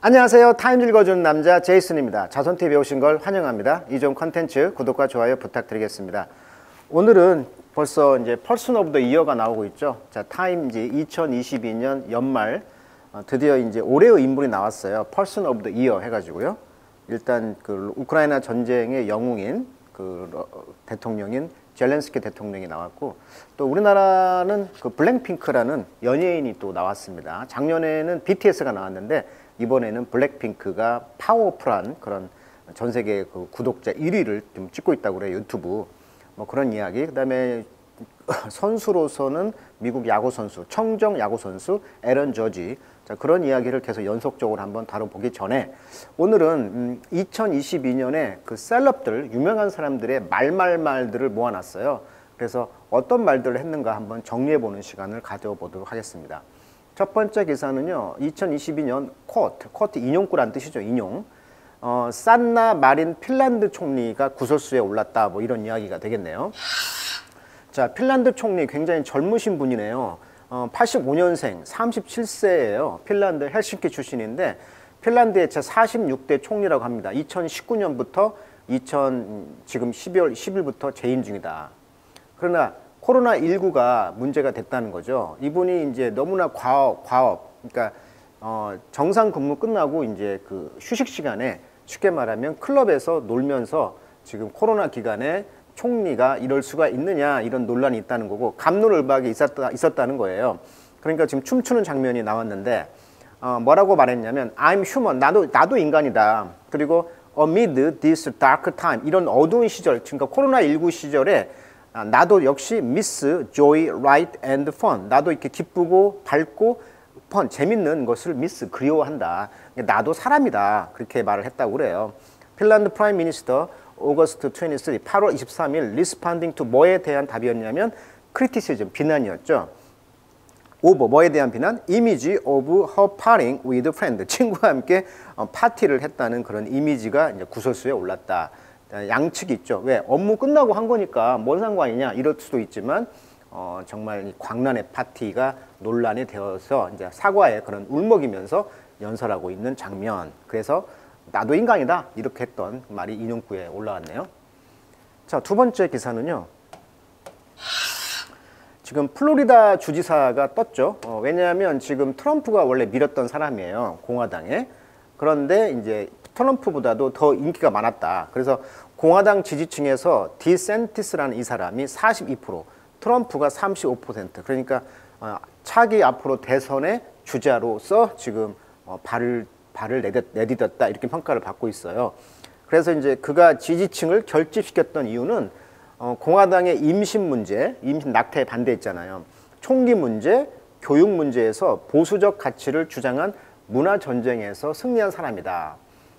안녕하세요. 타임 읽어주는 남자 제이슨입니다. 제이슨TV에 오신 걸 환영합니다. 이종 컨텐츠 구독과 좋아요 부탁드리겠습니다. 오늘은 벌써 이제 Person of the Year가 나오고 있죠. 자, 타임지 2022년 연말 어, 드디어 이제 올해의 인물이 나왔어요. Person of the Year 해가지고요. 일단 그 우크라이나 전쟁의 영웅인 그 대통령인 젤렌스키 대통령이 나왔고 또 우리나라는 그 블랙핑크라는 연예인이 또 나왔습니다. 작년에는 BTS가 나왔는데 이번에는 블랙핑크가 파워풀한 그런 전 세계 그 구독자 1위를 좀 찍고 있다고 그래요 유튜브 뭐 그런 이야기 그다음에 선수로서는 미국 야구 선수 청정 야구 선수 에런 저지 자, 그런 이야기를 계속 연속적으로 한번 다뤄보기 전에 오늘은 음, 2022년에 그 셀럽들 유명한 사람들의 말말말들을 모아놨어요. 그래서 어떤 말들을 했는가 한번 정리해보는 시간을 가져보도록 하겠습니다. 첫 번째 기사는요. 2022년 quote, quote 인용구란 뜻이죠. 인용. 어, 산나 마린 핀란드 총리가 구설수에 올랐다. 뭐 이런 이야기가 되겠네요. 자, 핀란드 총리 굉장히 젊으신 분이네요. 어, 85년생, 37세예요. 핀란드 헬싱키 출신인데 핀란드의 제 46대 총리라고 합니다. 2019년부터 2000 지금 12월 10일부터 재임 중이다. 그러나 코로나19가 문제가 됐다는 거죠. 이분이 이제 너무나 과업, 과업, 그러니까 어, 정상 근무 끝나고 이제 그 휴식 시간에 쉽게 말하면 클럽에서 놀면서 지금 코로나 기간에 총리가 이럴 수가 있느냐 이런 논란이 있다는 거고 감론을박이 있었다, 있었다는 거예요. 그러니까 지금 춤추는 장면이 나왔는데 어, 뭐라고 말했냐면 I'm human 나도 나도 인간이다. 그리고 amid this dark time 이런 어두운 시절 그러니까 코로나 19 시절에 아, 나도 역시 miss joy, light and fun. 나도 이렇게 기쁘고 밝고 fun 재밌는 것을 미스 그리워한다. 나도 사람이다. 그렇게 말을 했다고 그래요. 핀란드 Prime Minister August 23, 8월 23일 responding to 뭐에 대한 답이었냐면 criticism, 비난이었죠. over 뭐에 대한 비난? image of her partying with friend. 친구와 함께 어, 파티를 했다는 그런 이미지가 이제 구설수에 올랐다. 양측이 있죠. 왜? 업무 끝나고 한 거니까 뭔 상관이냐 이럴 수도 있지만 어, 정말 광란의 파티가 논란이 되어서 이제 사과에 그런 울먹이면서 연설하고 있는 장면. 그래서 나도 인간이다 이렇게 했던 말이 인용구에 올라왔네요. 자, 두 번째 기사는요. 지금 플로리다 주지사가 떴죠. 어, 왜냐하면 지금 트럼프가 원래 밀었던 사람이에요. 공화당에. 그런데 이제 트럼프보다도 더 인기가 많았다. 그래서 공화당 지지층에서 디센티스라는 이 사람이 42%, 트럼프가 35%. 그러니까 어, 차기 앞으로 대선의 주자로서 지금 어, 발을 발을 내딛었다 이렇게 평가를 받고 있어요. 그래서 이제 그가 지지층을 결집시켰던 이유는 어, 공화당의 임신 문제, 임신 낙태에 반대했잖아요. 총기 문제, 교육 문제에서 보수적 가치를 주장한 문화 전쟁에서 승리한 사람이다.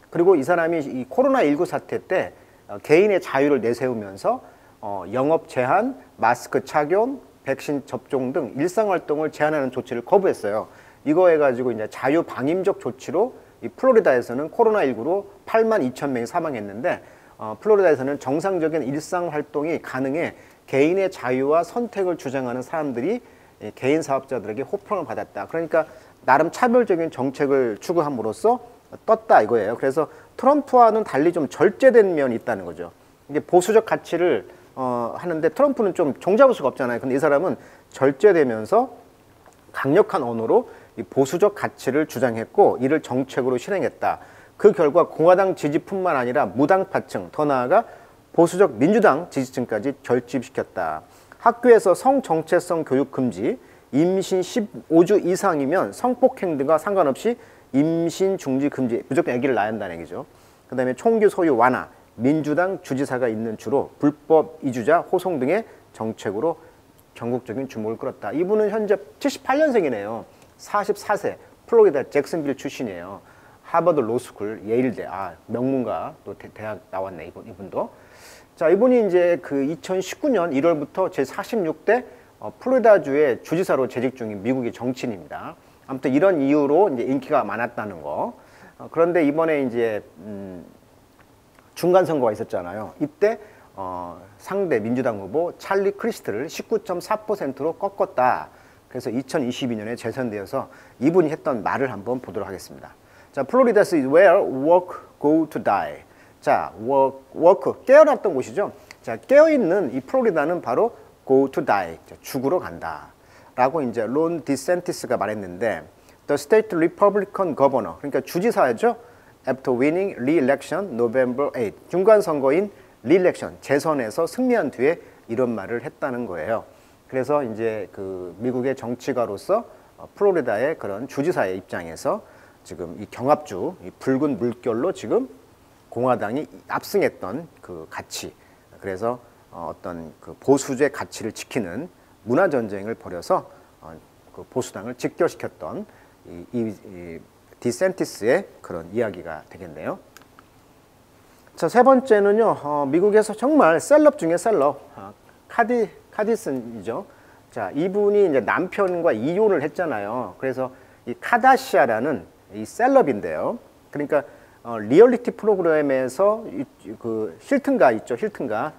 그리고 이 사람이 이 코로나19 사태 때 어, 개인의 자유를 내세우면서 어, 영업 제한, 마스크 착용, 백신 접종 등 일상 활동을 제한하는 조치를 거부했어요. 이거 해가지고 이제 자유 방임적 조치로 이 플로리다에서는 코로나19로 8만 2천 명이 사망했는데 어, 플로리다에서는 정상적인 일상 활동이 가능해 개인의 자유와 선택을 주장하는 사람들이 개인 사업자들에게 호평을 받았다. 그러니까 나름 차별적인 정책을 추구함으로써 떴다 이거예요. 그래서 트럼프와는 달리 좀 절제된 면이 있다는 거죠. 이게 보수적 가치를 어, 하는데 트럼프는 좀 종잡을 수가 없잖아요. 근데 이 사람은 절제되면서 강력한 언어로 보수적 가치를 주장했고 이를 정책으로 실행했다. 그 결과 공화당 지지뿐만 아니라 무당파층, 더 나아가 보수적 민주당 지지층까지 결집시켰다. 학교에서 성정체성 교육 금지, 임신 15주 이상이면 성폭행 등과 상관없이 임신 중지 금지, 무조건 아기를 낳아야 한다는 얘기죠. 그 다음에 총기 소유 완화, 민주당 주지사가 있는 주로 불법 이주자 호송 등의 정책으로 전국적인 주목을 끌었다. 이분은 현재 78년생이네요. 44세, 플로리다 잭슨빌 출신이에요. 하버드 로스쿨, 예일대, 아, 명문가 또 대, 학 나왔네, 이분, 이분도. 자, 이분이 이제 그 2019년 1월부터 제 46대 어, 플로리다주의 주지사로 재직 중인 미국의 정치인입니다. 아무튼 이런 이유로 이제 인기가 많았다는 거. 어, 그런데 이번에 이제, 음, 중간 선거가 있었잖아요. 이때 어, 상대 민주당 후보 찰리 크리스트를 19.4%로 꺾었다. 그래서 2022년에 재선되어서 이분이 했던 말을 한번 보도록 하겠습니다. 자, Florida is where woke go to die. 자, woke, woke 깨어났던 곳이죠. 자, 깨어 있는 이 플로리다는 바로 go to die. 죽으러 간다. 라고 이제 론 디샌티스가 말했는데 the state republican governor 그러니까 주지사죠. after winning re-election November 8 중간 선거인 re-election 재선에서 승리한 뒤에 이런 말을 했다는 거예요. 그래서 이제 그 미국의 정치가로서 어, 플로리다의 그런 주지사의 입장에서 지금 이 경합주, 이 붉은 물결로 지금 공화당이 압승했던 그 가치, 그래서 어, 어떤 그 보수주의 가치를 지키는 문화 전쟁을 벌여서 어, 그 보수당을 직결시켰던 이, 이, 이 디센티스의 그런 이야기가 되겠네요. 자, 세 번째는요, 어, 미국에서 정말 셀럽 중에 셀럽, 어, 카디, 카디슨이죠. 자, 이분이 이제 남편과 이혼을 했잖아요. 그래서 이 카다시아라는 이 셀럽인데요. 그러니까 어, 리얼리티 프로그램에서 이, 그 힐튼가 있죠, 힐튼가.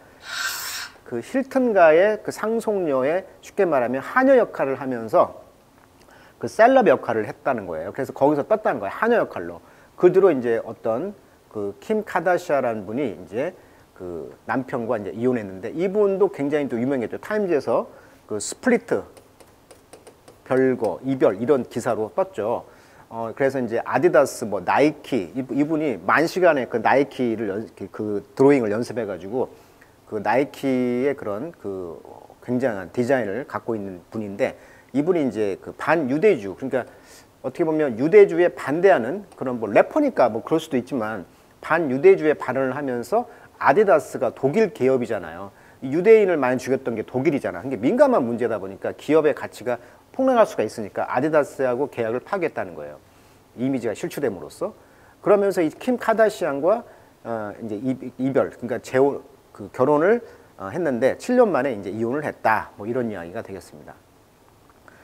그 힐튼가의 그 상속녀의 쉽게 말하면 하녀 역할을 하면서 그 셀럽 역할을 했다는 거예요. 그래서 거기서 떴다는 거예요. 하녀 역할로. 그 뒤로 이제 어떤 그 킴 카다시아라는 분이 이제 그 남편과 이제 이혼했는데 이분도 굉장히 또 유명했죠. 타임즈에서 그 split 별거 이별 이런 기사로 떴죠. 어 그래서 이제 아디다스 뭐 나이키 이분이 만 시간에 그 나이키를 연, 그 드로잉을 연습해 가지고 그 나이키의 그런 그 굉장한 디자인을 갖고 있는 분인데 이분이 이제 그 반유대주 그러니까 어떻게 보면 유대주에 반대하는 그런 뭐 래퍼니까 뭐 그럴 수도 있지만 반유대주의 발언을 하면서 아디다스가 독일 기업이잖아요. 유대인을 많이 죽였던 게 독일이잖아. 이게 민감한 문제다 보니까 기업의 가치가 폭락할 수가 있으니까 아디다스하고 계약을 파기했다는 거예요. 이미지가 실추됨으로써. 그러면서 이 킴 카다시안과 어 이제 이별, 그러니까 재혼, 그 결혼을 어 했는데 7년 만에 이제 이혼을 했다. 뭐 이런 이야기가 되겠습니다.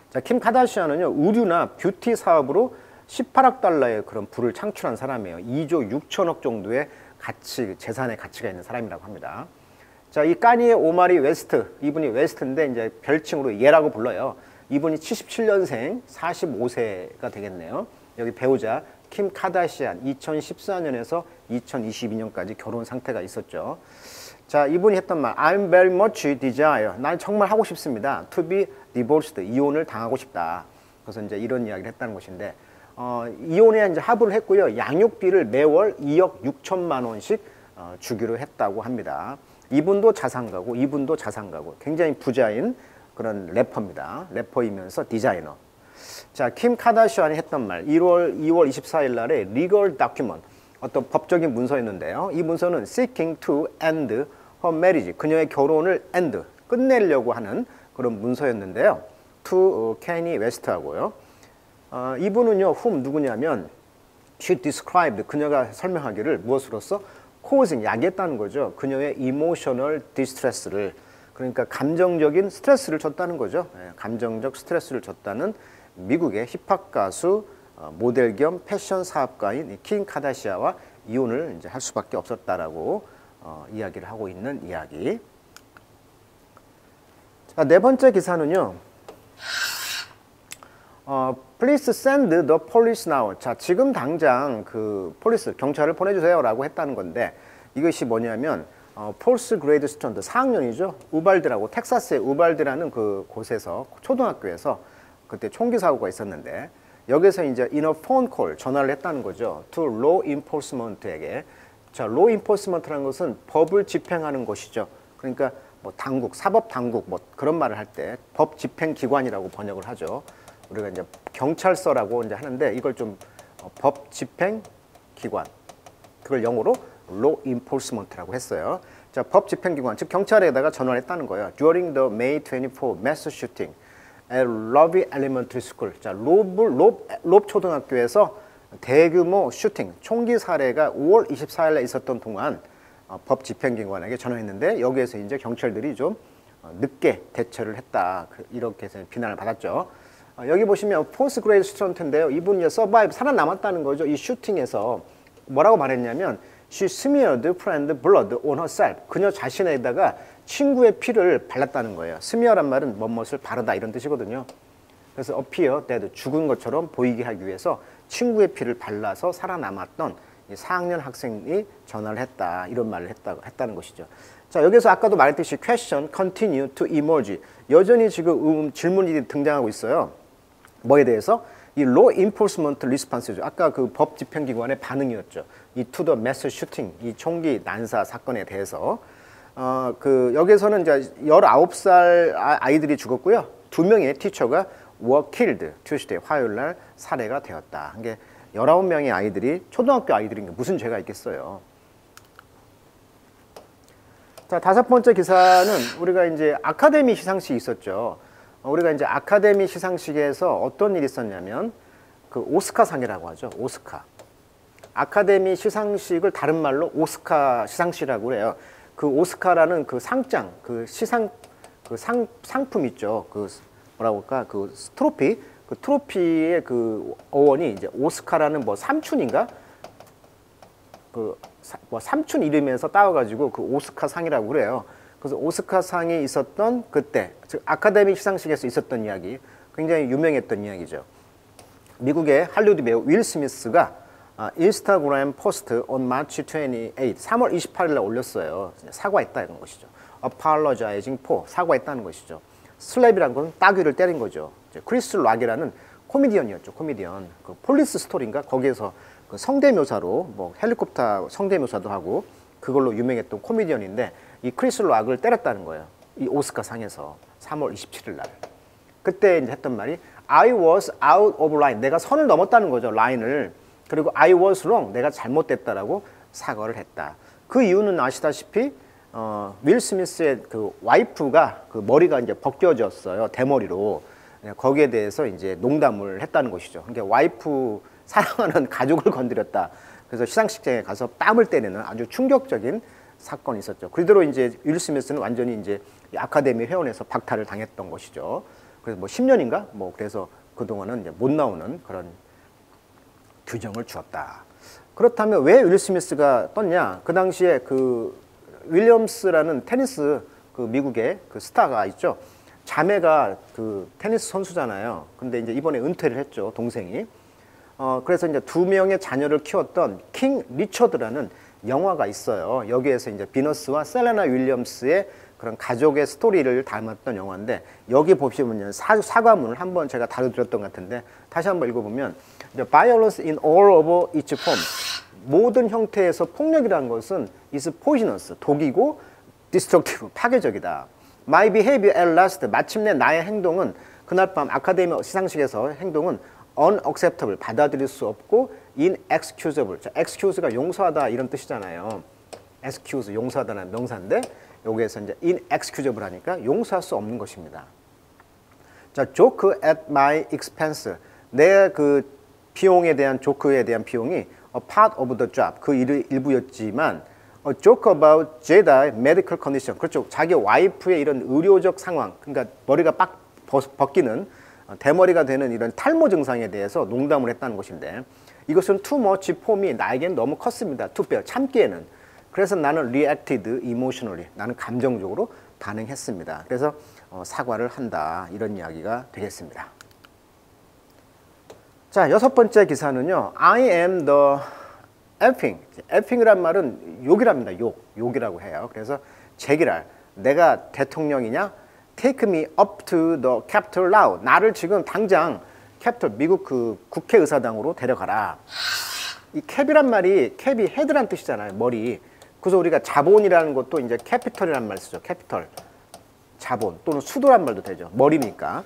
자, 킴 카다시안은요, 의류나 뷰티 사업으로 18억 달러의 그런 부를 창출한 사람이에요. 2조 6천억 정도의 가치, 재산의 가치가 있는 사람이라고 합니다. 자, 이 카니예 오마리 웨스트, 이분이 웨스트인데 이제 별칭으로 Ye라고 불러요. 이분이 77년생 45세가 되겠네요. 여기 배우자 킴 카다시안 2014년에서 2022년까지 결혼 상태가 있었죠. 자, 이분이 했던 말 I'm very much desire. 난 정말 하고 싶습니다. To be divorced. 이혼을 당하고 싶다. 그래서 이제 이런 이야기를 했다는 것인데 어, 이혼에 이제 합의를 했고요. 양육비를 매월 2억 6천만 원씩 어, 주기로 했다고 합니다. 이분도 자산가고 이분도 자산가고 굉장히 부자인 그런 래퍼입니다. 래퍼이면서 디자이너. 자, 킴 카다시안이 했던 말 1월 2월 24일 날에 리걸 다큐먼 어떤 법적인 문서였는데요. 이 문서는 seeking to end her marriage 그녀의 결혼을 end 끝내려고 하는 그런 문서였는데요. to 케니 웨스트하고요. 어, 이분은요, whom 누구냐면 she described 그녀가 설명하기를 무엇으로써 causing 야기했다는 거죠. 그녀의 emotional distress를 그러니까 감정적인 스트레스를 줬다는 거죠. 예, 감정적 스트레스를 줬다는 미국의 힙합 가수 어, 모델 겸 패션 사업가인 킹 카다시아와 이혼을 이제 할 수밖에 없었다라고 어, 이야기를 하고 있는 이야기. 자, 네 번째 기사는요. 어, please send the police now. 자, 지금 당장 그 police 경찰을 보내주세요라고 했다는 건데 이것이 뭐냐면 어, fourth grade student 4학년이죠. 우발드라고 텍사스의 우발드라는 그 곳에서 초등학교에서 그때 총기 사고가 있었는데 여기서 이제 in a phone call 전화를 했다는 거죠. to law enforcement에게. 자, law enforcement라는 것은 법을 집행하는 것이죠. 그러니까 뭐 당국, 사법 당국 뭐 그런 말을 할 때 법 집행 기관이라고 번역을 하죠. 우리가 이제 경찰서라고 이제 하는데 이걸 좀법 어, 집행 기관 그걸 영어로 law enforcement라고 했어요. 자, 법 집행 기관 즉 경찰에다가 전화를 했다는 거예요. During the May 24 mass shooting Lobby Elementary School. 자, 로브 롭, 롭 초등학교에서 대규모 shooting 총기 살해가 5월 24일에 있었던 동안 어, 법 집행기관에게 전화했는데 여기에서 이제 경찰들이 좀 어, 늦게 대처를 했다 그, 이렇게 해서 비난을 받았죠. 어, 여기 보시면 fourth grade student인데요. 이분이 survive 살아남았다는 거죠. 이 shooting에서 뭐라고 말했냐면 she smeared friend blood on herself. 그녀 자신에다가 친구의 피를 발랐다는 거예요. smear란 말은 무엇을 바르다 이런 뜻이거든요. 그래서 appear dead 죽은 것처럼 보이게 하기 위해서 친구의 피를 발라서 살아남았던 4학년 학생이 전화를 했다 이런 말을 했다, 했다는 것이죠. 자 여기서 아까도 말했듯이 question continue to emerge 여전히 지금 음, 질문이 등장하고 있어요. 뭐에 대해서 이 law enforcement response죠. 아까 그 법 집행기관의 반응이었죠. 이 to the mass shooting 이 총기 난사 사건에 대해서 어 그 여기서는 이제 19살 아, 아이들이 죽었고요. 두 명의 티처가 killed Tuesday 화요일 날 살해가 되었다. 이게 19명의 아이들이 초등학교 아이들인 게 무슨 죄가 있겠어요. 자, 다섯 번째 기사는 우리가 이제 아카데미 시상식이 있었죠. 어, 우리가 이제 아카데미 시상식에서 어떤 일이 있었냐면 그 오스카상이라고 하죠. 오스카. 아카데미 시상식을 다른 말로 오스카 시상식이라고 그래요. 그 오스카라는 그 상장, 그 시상 그 상 상품 있죠. 그 뭐라고 할까? 그 트로피. 그 트로피의 그 어원이 이제 오스카라는 뭐 삼촌인가? 그 뭐 삼촌 이름에서 따와가지고 그 오스카 상이라고 그래요. 그래서 오스카 상이 있었던 그때 즉 아카데미 시상식에서 있었던 이야기 굉장히 유명했던 이야기죠. 미국의 할리우드 배우 윌 스미스가 아, 인스타그램 post on March 28, 3월 28일에 올렸어요. 사과했다는 것이죠. apologizing for 사과했다는 것이죠. slap이란 건 따귀를 때린 거죠. 크리스 락이라는 코미디언이었죠. 코미디언. 그 Police Story인가 거기에서 그 성대모사로 뭐 헬리콥터 성대모사도 하고 그걸로 유명했던 코미디언인데 이 크리스 락을 때렸다는 거예요. 이 오스카 상에서 3월 27일 날. 그때 이제 했던 말이 I was out of line. 내가 선을 넘었다는 거죠. 라인을. 그리고 I was wrong. 내가 잘못됐다라고 사과를 했다. 그 이유는 아시다시피 어, 윌 스미스의 그 와이프가 그 머리가 이제 벗겨졌어요. 대머리로. 네, 거기에 대해서 이제 농담을 했다는 것이죠. 그러니까 와이프 사랑하는 가족을 건드렸다. 그래서 시상식장에 가서 뺨을 때리는 아주 충격적인 사건이 있었죠. 그대로 이제 윌 스미스는 완전히 이제 아카데미 회원에서 박탈을 당했던 것이죠. 그래서 뭐 10년인가? 뭐 그래서 그동안은 이제 못 나오는 그런 규정을 주었다. 그렇다면 왜 윌 스미스가 떴냐? 그 당시에 그 윌리엄스라는 테니스 그 미국의 그 스타가 있죠. 자매가 그 테니스 선수잖아요. 근데 이제 이번에 은퇴를 했죠. 동생이. 어, 그래서 이제 두 명의 자녀를 키웠던 킹 리처드라는 영화가 있어요. 여기에서 이제 비너스와 셀레나 윌리엄스의 그런 가족의 스토리를 담았던 영화인데 여기 보시면요 사, 사과문을 한번 제가 다뤄드렸던 것 같은데 다시 한번 읽어보면 violence in all of its form 모든 형태에서 폭력이라는 것은 is poisonous 독이고 destructive 파괴적이다. My behavior at last 마침내 나의 행동은 그날 밤 아카데미 시상식에서 행동은 unacceptable 받아들일 수 없고 inexcusable 자, excuse가 용서하다 이런 뜻이잖아요. excuse 용서하다는 명사인데 여기에서 이제 inexcusable 하니까 용서할 수 없는 것입니다. 자, joke at my expense 내 그 비용에 대한 조크에 대한 비용이 part of the job 그 일, 일부였지만 a joke about Jedi medical condition 그렇죠. 자기 와이프의 이런 의료적 상황 그러니까 머리가 빡 벗기는 대머리가 되는 이런 탈모 증상에 대해서 농담을 했다는 것인데 이것은 too much me 나에겐 너무 컸습니다. bear 참기에는 그래서 나는 reacted emotionally 나는 감정적으로 반응했습니다. 그래서 어, 사과를 한다 이런 이야기가 되겠습니다. 자 여섯 번째 기사는요. I am the effing. effing이란 말은 욕이랍니다. 욕. 욕이라고 해요. 그래서 제기랄. 내가 대통령이냐? Take me up to the Capitol now. 나를 지금 당장 캡톨 미국 그 국회의사당으로 데려가라. 이 캡이란 말이 캡이 헤드란 뜻이잖아요. 머리. 그래서 우리가 자본이라는 것도 이제 capital이란 말 쓰죠. capital. 자본 또는 수도란 말도 되죠. 머리니까.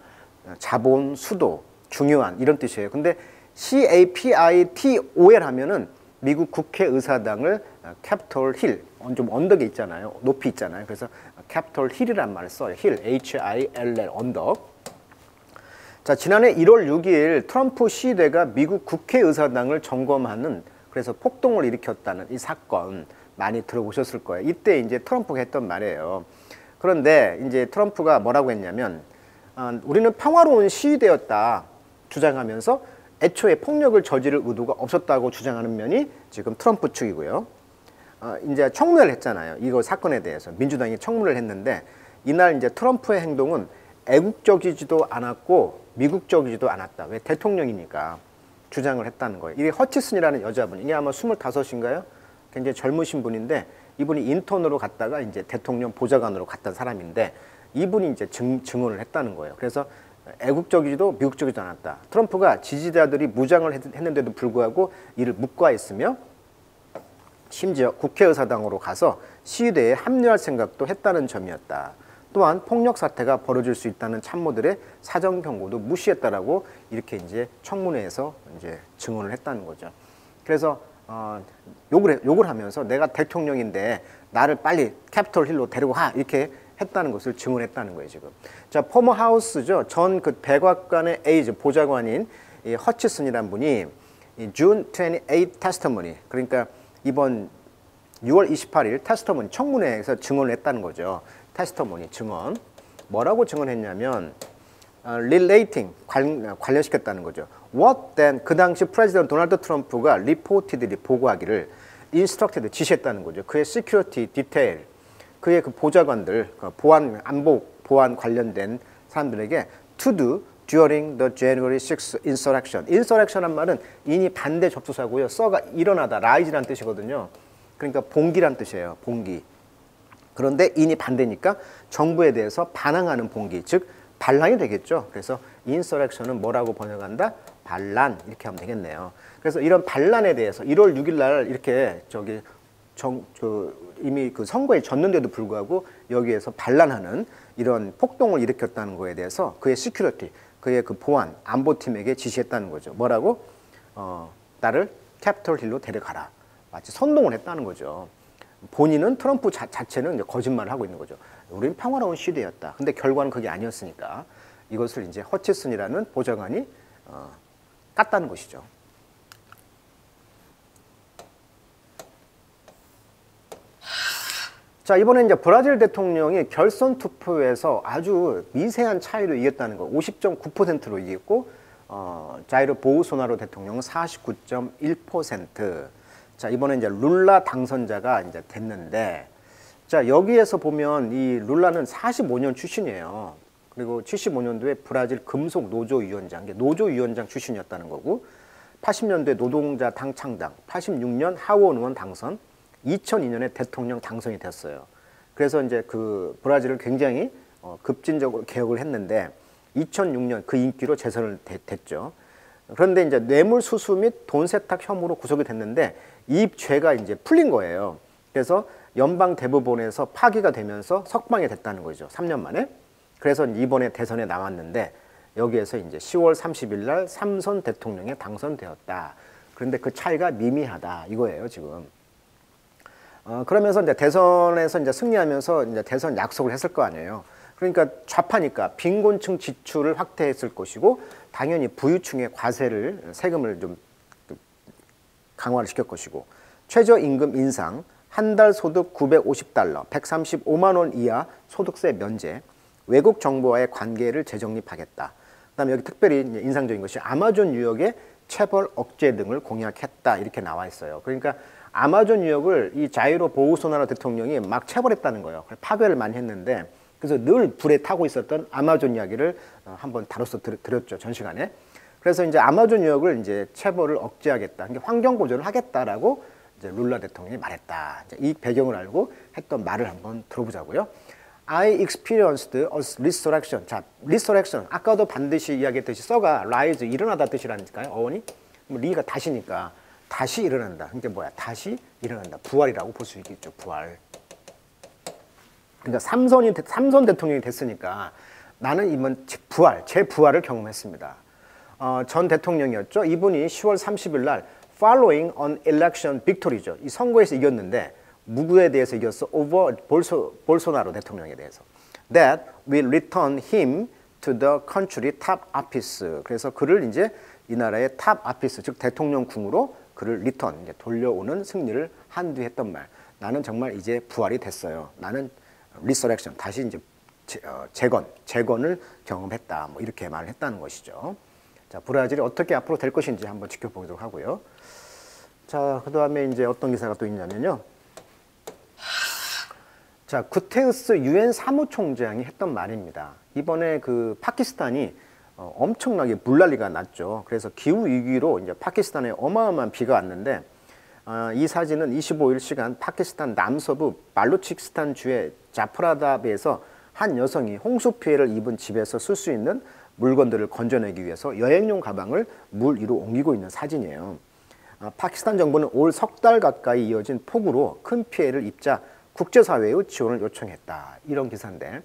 자본, 수도, 중요한 이런 뜻이에요. 근데 CAPITOL 하면은 미국 국회 의사당을 Capitol Hill, 좀 언덕에 있잖아요. 높이 있잖아요. 그래서 Capitol Hill이란 말을 써요. Hill, H-I-L-L, 언덕. 자, 지난해 1월 6일 트럼프 시대가 미국 국회 의사당을 점거하는 그래서 폭동을 일으켰다는 이 사건 많이 들어보셨을 거예요. 이때 이제 트럼프가 했던 말이에요. 그런데 이제 트럼프가 뭐라고 했냐면 어, 우리는 평화로운 시위대였다 주장하면서 애초에 폭력을 저지를 의도가 없었다고 주장하는 면이 지금 트럼프 측이고요. 어, 이제 청문회를 했잖아요. 이거 사건에 대해서 민주당이 청문회를 했는데 이날 이제 트럼프의 행동은 애국적이지도 않았고 미국적이지도 않았다. 왜 대통령이니까 주장을 했다는 거예요. 이게 허치슨이라는 여자분, 이게 아마 25인가요? 굉장히 젊으신 분인데 이분이 인턴으로 갔다가 이제 대통령 보좌관으로 갔던 사람인데 이분이 이제 증, 증언을 했다는 거예요. 그래서 애국적이지도 미국적이지도 않았다. 트럼프가 지지자들이 무장을 했, 했는데도 불구하고 이를 묵과했으며 심지어 국회의사당으로 가서 시위대에 합류할 생각도 했다는 점이었다. 또한 폭력 사태가 벌어질 수 있다는 참모들의 사정 경고도 무시했다라고 이렇게 이제 청문회에서 이제 증언을 했다는 거죠. 그래서 어, 욕을 해, 욕을 하면서 내가 대통령인데 나를 빨리 Capitol Hill로 데리고 가 이렇게 했다는 것을 증언했다는 거예요 지금. 자 former House죠 전 그 백악관의 에이즈 보좌관인 이 허치슨이란 분이 이 June 28 testimony 그러니까 이번 6월 28일 testimony 청문회에서 증언을 했다는 거죠. testimony 증언 뭐라고 증언했냐면 어, relating 관, 관련시켰다는 거죠. What then 그 당시 President 도널드 트럼프가 reportedly 보고하기를 instructed 지시했다는 거죠. 그의 security detail 그의 그 보좌관들 그 보안 안보 보안 관련된 사람들에게 to do during the January 6th insurrection. insurrection이란 말은 in이 반대 접두사고요. sur가 일어나다 rise란 뜻이거든요. 그러니까 봉기란 뜻이에요. 봉기. 그런데 in이 반대니까 정부에 대해서 반항하는 봉기, 즉 반란이 되겠죠. 그래서 insurrection은 뭐라고 번역한다? 반란 이렇게 하면 되겠네요. 그래서 이런 반란에 대해서 1월 6일 날 이렇게 저기 정, 그 이미 그 선거에 졌는데도 불구하고 여기에서 반란하는 이런 폭동을 일으켰다는 거에 대해서 그의 security, 그의 그 보안, 안보팀에게 지시했다는 거죠. 뭐라고? 어, 나를 Capitol Hill로 데려가라. 마치 선동을 했다는 거죠. 본인은 트럼프 자, 체는 이제 거짓말을 하고 있는 거죠. 우리는 평화로운 시대였다. 근데 결과는 그게 아니었으니까 이것을 이제 허치슨이라는 보좌관이 어, 깠다는 것이죠. 자 이번에 이제 브라질 대통령이 결선 투표에서 아주 미세한 차이로 이겼다는 거, 50.9%로 이겼고 어, 자이르 보우소나로 대통령은 49.1%. 자, 이번에 이제 룰라 당선자가 이제 됐는데, 자, 여기에서 보면 이 룰라는 45년 출신이에요. 그리고 75년도에 브라질 금속 노조위원장, 노조위원장 출신이었다는 거고, 80년대 노동자 당 창당, 86년 하원 의원 당선, 2002년에 대통령 당선이 됐어요. 그래서 이제 그 브라질을 굉장히 어, 급진적으로 개혁을 했는데 2006년 그 인기로 재선을 됐죠. 그런데 이제 뇌물 수수 및 돈 세탁 혐의로 구속이 됐는데 이 죄가 이제 풀린 거예요. 그래서 연방 대법원에서 파기가 되면서 석방이 됐다는 거죠. 3년 만에. 그래서 이번에 대선에 나왔는데 여기에서 이제 10월 30일 날 삼선 대통령에 당선되었다. 그런데 그 차이가 미미하다 이거예요, 지금. 어, 그러면서 이제 대선에서 이제 승리하면서 이제 대선 약속을 했을 거 아니에요. 그러니까 좌파니까 빈곤층 지출을 확대했을 것이고 당연히 부유층의 과세를 세금을 좀 강화를 시킬 것이고 최저임금 인상, 한 달 소득 950달러, 135만 원 이하 소득세 면제, 외국 정부와의 관계를 재정립하겠다. 그다음에 여기 특별히 인상적인 것이 아마존 유역의 체벌 억제 등을 공약했다 이렇게 나와 있어요. 그러니까 아마존 유역을 이 자유로 보우소나라 대통령이 막 체벌했다는 거예요. 파괴를 많이 했는데 그래서 늘 불에 타고 있었던 아마존 이야기를 어, 한번 다뤄서 드렸죠 전 시간에. 그래서 이제 아마존 유역을 이제 체벌을 억제하겠다. 환경 보존을 하겠다라고 이제 룰라 대통령이 말했다. 이 배경을 알고 했던 말을 한번 들어보자고요. I experienced a resurrection. 자, resurrection. 아까도 반드시 이야기했듯이 써가 rise 일어나다 뜻이라니까요. 어원이 뭐 리가 다시니까 다시 일어난다. 그게 뭐야? 다시 일어난다. 부활이라고 볼 수 있겠죠. 부활. 그러니까 삼선이 삼선 대통령이 됐으니까 나는 이번 부활, 제 부활을 경험했습니다. 어, 전 대통령이었죠. 이분이 10월 30일 날 following on election victory죠. 이 선거에서 이겼는데 누구에 대해서 이겼어? over 볼소, 볼소나로 대통령에 대해서. that will return him to the country top office. 그래서 그를 이제 이 나라의 top office, 즉 대통령궁으로 그를 return, 돌려오는 승리를 한 뒤 했던 말. 나는 정말 이제 부활이 됐어요. 나는 resurrection, 다시 이제 어, 재건, 재건을 경험했다. 뭐 이렇게 말을 했다는 것이죠. 자, 브라질이 어떻게 앞으로 될 것인지 한번 지켜보도록 하고요. 자, 그 다음에 이제 어떤 기사가 또 있냐면요. 자, 구테우스 유엔 사무총장이 했던 말입니다. 이번에 그 파키스탄이 어, 엄청나게 물난리가 났죠. 그래서 기후 위기로 이제 파키스탄에 어마어마한 비가 왔는데 어, 이 사진은 25일 시간 파키스탄 남서부 발루치스탄 주의 자프라답에서 한 여성이 홍수 피해를 입은 집에서 쓸 수 있는 물건들을 건져내기 위해서 여행용 가방을 물 위로 옮기고 있는 사진이에요. 어, 파키스탄 정부는 올 석 달 가까이 이어진 폭우로 큰 피해를 입자 국제사회의 지원을 요청했다. 이런 기사인데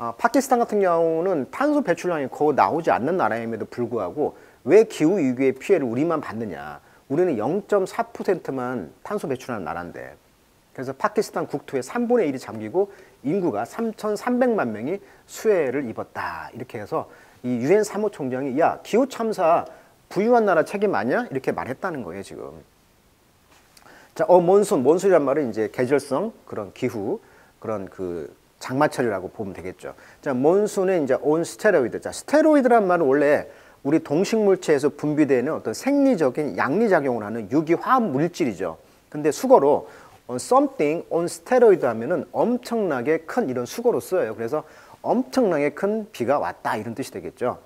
어, 파키스탄 같은 경우는 탄소 배출량이 거의 나오지 않는 나라임에도 불구하고 왜 기후 위기의 피해를 우리만 받느냐? 우리는 0.4%만 탄소 배출하는 나라인데 그래서 파키스탄 국토의 3분의 1이 잠기고 인구가 3,300만 명이 수해를 입었다. 이렇게 해서 이 유엔 사무총장이 야 기후 참사 부유한 나라 책임 아니야? 이렇게 말했다는 거예요 지금. 자, 어 몬순 몬순이란 말은 이제 계절성 그런 기후 그런 그 장마철이라고 보면 되겠죠. 자, 몬순은 이제 온 스테로이드. 자, 스테로이드란 말은 원래 우리 동식물체에서 분비되는 어떤 생리적인 양리작용을 하는 유기화합 물질이죠. 근데 수거로 on something on steroid 하면은 엄청나게 큰 이런 수거로 써요. 그래서 엄청나게 큰 비가 왔다 이런 뜻이 되겠죠.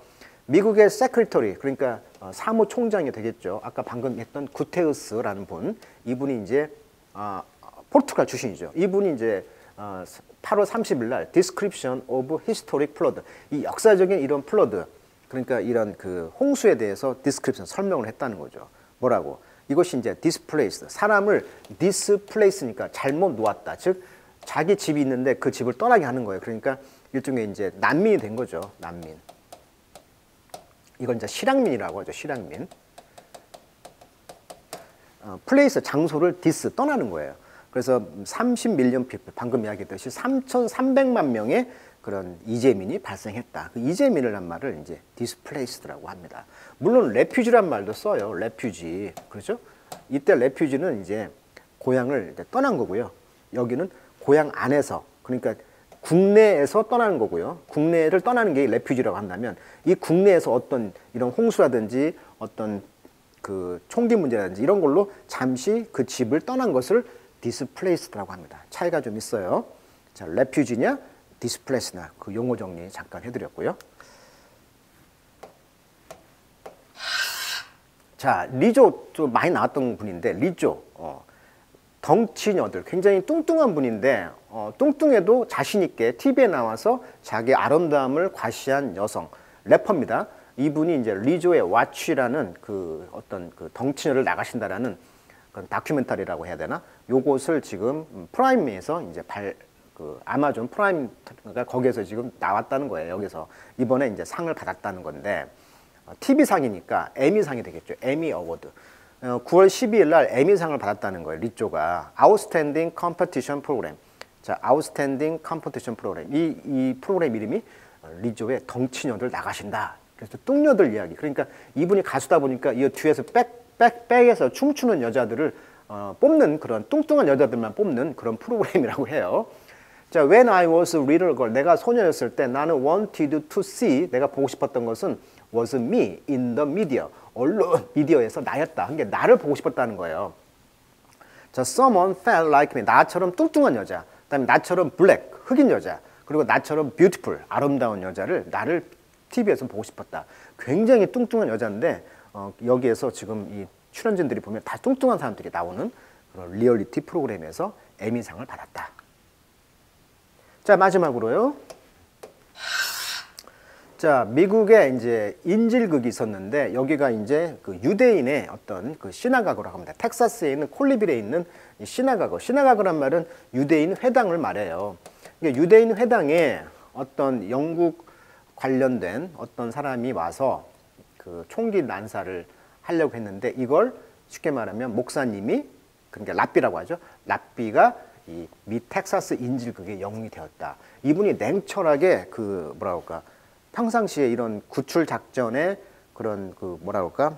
미국의 세크리터리 그러니까 어, 사무총장이 되겠죠. 아까 방금 했던 구테우스라는 분 이분이 이제 어, 포르투갈 출신이죠. 이분이 이제 어, 8월 30일 날 Description of Historic Flood 이 역사적인 이런 flood 그러니까 이런 그 홍수에 대해서 description 설명을 했다는 거죠. 뭐라고? 이것이 이제 displaced 사람을 displace니까 잘못 놓았다. 즉 자기 집이 있는데 그 집을 떠나게 하는 거예요. 그러니까 일종의 이제 난민이 된 거죠. 난민. 이건 이제 실향민이라고 하죠. 실향민. 어, place 장소를 dis 떠나는 거예요. 그래서 30 million people 방금 이야기했듯이 3,300만 명의 그런 이재민이 발생했다. 그 이재민을 한 말을 이제 displaced라고 합니다. 물론 refugee란 말도 써요. refugee. 그렇죠? 이때 refugee는 이제 고향을 이제 떠난 거고요. 여기는 고향 안에서 그러니까 국내에서 떠나는 거고요. 국내를 떠나는 게 refugee라고 한다면 이 국내에서 어떤 이런 홍수라든지 어떤 그 총기 문제라든지 이런 걸로 잠시 그 집을 떠난 것을 displaced라고 합니다. 차이가 좀 있어요. 자, refugee냐, displaced냐 그 용어 정리 잠깐 해드렸고요. 자, 리조 좀 많이 나왔던 분인데 리조 어, 덩치녀들 굉장히 뚱뚱한 분인데 어, 뚱뚱해도 자신 있게 TV에 나와서 자기 아름다움을 과시한 여성 래퍼입니다. 이분이 이제 리조의 Watch라는 그 어떤 그 덩치녀를 나가신다라는 그런 다큐멘터리라고 해야 되나? 요것을 지금 프라임에서 이제 발, 그 아마존 프라임가 거기에서 지금 나왔다는 거예요. 여기서 이번에 이제 상을 받았다는 건데 TV상이니까 에미상이 되겠죠. Emmy Award. 9월 12일 날 에미상을 받았다는 거예요. 리조가 Outstanding Competition Program. 자, Outstanding Competition Program. 이, 이 프로그램 이름이 리조의 덩치녀들 나가신다. 그래서 뚱녀들 이야기. 그러니까 이분이 가수다 보니까 이 뒤에서 백 백, 백에서 춤추는 여자들을 어, 뽑는 그런 뚱뚱한 여자들만 뽑는 그런 프로그램이라고 해요. 자, when I was a little girl, 내가 소녀였을 때 나는 wanted to see, 내가 보고 싶었던 것은 was me in the media, 언론, 미디어에서 나였다. 한 게 나를 보고 싶었다는 거예요. 자, someone felt like me, 나처럼 뚱뚱한 여자, 그다음에 나처럼 black, 흑인 여자, 그리고 나처럼 beautiful, 아름다운 여자를 나를 TV에서 보고 싶었다. 굉장히 뚱뚱한 여자인데 어, 여기에서 지금 이 출연진들이 보면 다 뚱뚱한 사람들이 나오는 그런 리얼리티 프로그램에서 에미상을 받았다. 자 마지막으로요. 자 미국에 이제 인질극이 있었는데 여기가 이제 그 유대인의 어떤 그 시나가고라고 합니다. 텍사스에 있는 콜리빌에 있는 시나가고. 시나가고란 말은 유대인 회당을 말해요. 그러니까 유대인 회당에 어떤 영국 관련된 어떤 사람이 와서 그 총기 난사를 하려고 했는데 이걸 쉽게 말하면 목사님이 그러니까 랍비라고 하죠. 랍비가 이 미 텍사스 인질극의 영웅이 되었다. 이분이 냉철하게 그 뭐라 그럴까 평상시에 이런 구출 작전에 그런 그 뭐라 그럴까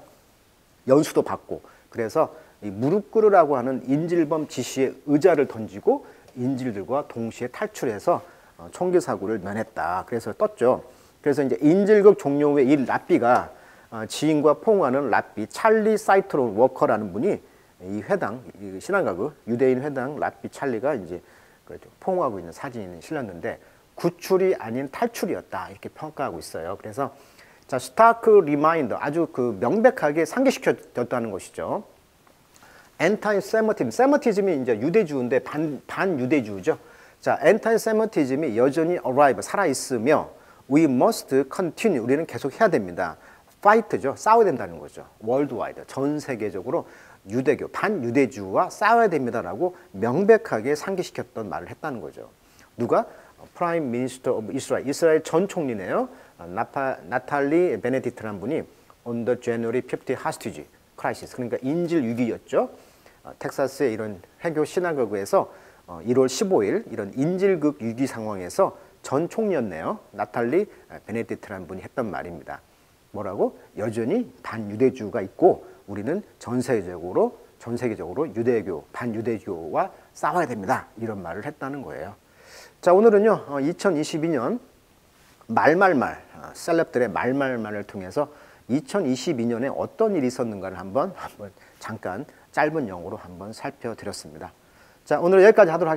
연수도 받고 그래서 이 무릎 꿇으라고 하는 인질범 지시에 의자를 던지고 인질들과 동시에 탈출해서 어, 총기 사고를 면했다. 그래서 떴죠. 그래서 이제 인질극 종료 후에 이 랍비가 어, 지인과 포옹하는 랍비 찰리 사이트로 워커라는 분이 이 회당 이 시나고그 유대인 회당 랍비 찰리가 이제 그렇죠. 포옹하고 있는 사진이 실렸는데 구출이 아닌 탈출이었다 이렇게 평가하고 있어요. 그래서 자, stark reminder 아주 그 명백하게 상기시켜줬다는 것이죠. anti-Semitism, Semitism이 이제 유대주인데 반, 반유대주죠. 자, anti-Semitism이 여전히 alive, 살아 있으며 we must continue, 우리는 계속 해야 됩니다. Fight죠, 싸워야 된다는 거죠. worldwide, 전 세계적으로 유대교, 반유대주와 싸워야 됩니다라고 명백하게 상기시켰던 말을 했다는 거죠. 누가? Prime Minister of Israel, 이스라엘 전 총리네요. 나파, 나탈리 베네딕트라는 분이 on the January 50 hostage crisis, 그러니까 인질 위기였죠. 어, 텍사스의 이런 해교 시나고그에서 어, 1월 15일 이런 인질극 위기 상황에서 전 총리였네요. 나탈리 베네딕트라는 분이 했던 말입니다. 뭐라고? 여전히 반유대주가 있고 우리는 전 세계적으로 전 세계적으로 유대교, 반유대교와 싸워야 됩니다. 이런 말을 했다는 거예요. 자, 오늘은요. 2022년 말말말 어, 셀럽들의 말말말을 통해서 2022년에 어떤 일이 있었는가를 한번 한번 잠깐 짧은 영어로 한번 살펴드렸습니다. 자, 오늘 여기까지 하도록 하겠습니다.